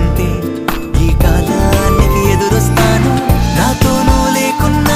ఉంటే ఈ కాలానికి ఎదురొస్తాను. నాతోనూ లేకున్నా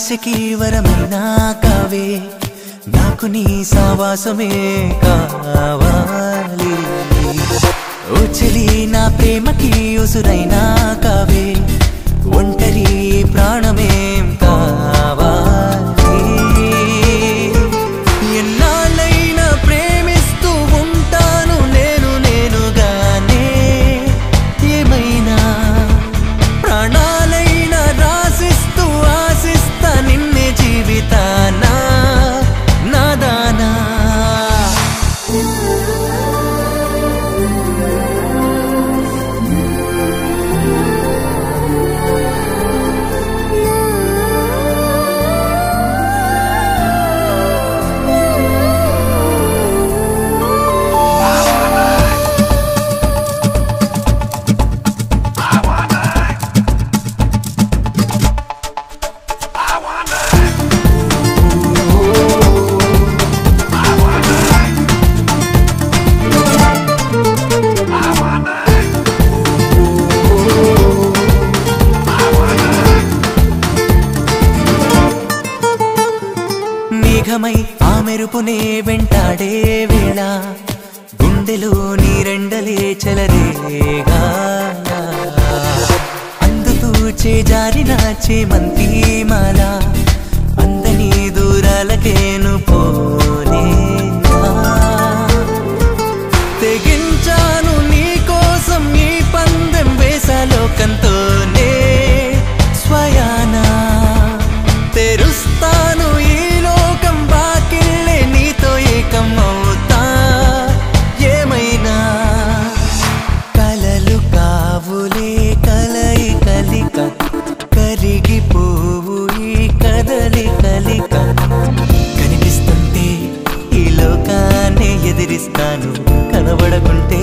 ఆశకి వరమైనా కావే నాకు నీ సావాసమే కావాలి. ఓ నా ప్రేమకి ఉసురైనా కావే మేఘమై ఆ మెరుపునే వెంటాడే వేళ. గుండెలో నీరెండలే చెలరేగా అందుతూ చేజారిన చేమంతి మా కలిక కలిక కనిపిస్తుంటే ఈ లోకాన్ని ఎదిరిస్తాను. కనబడకుంటే